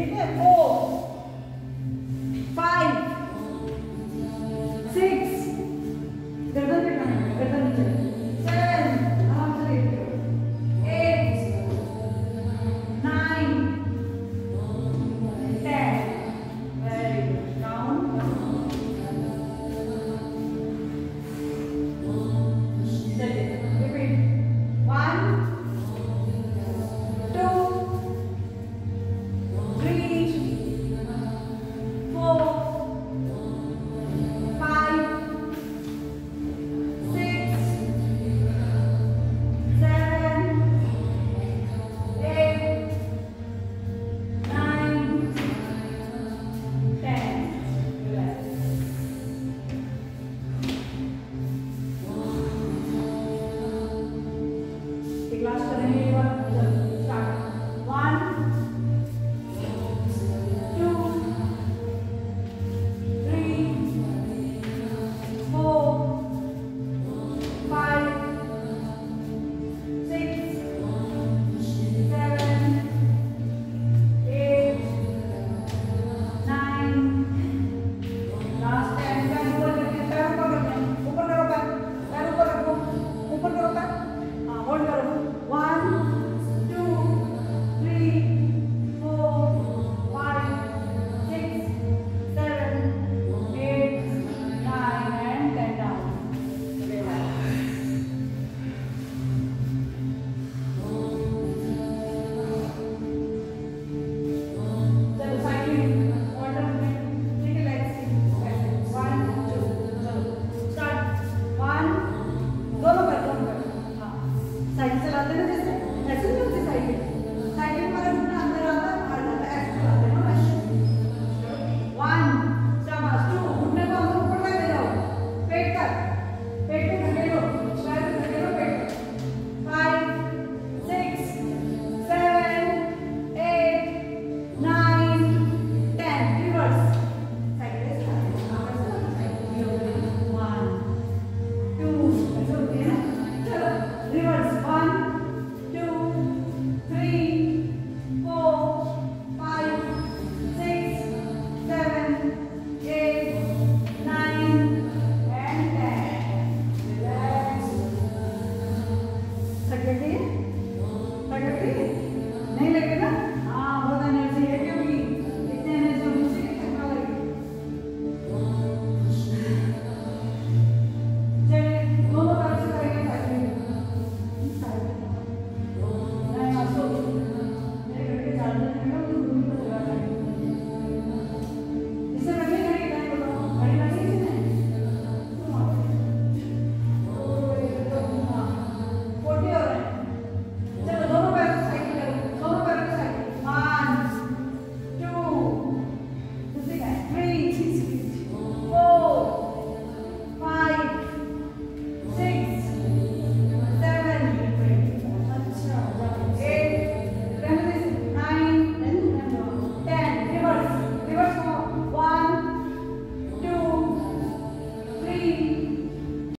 Amen.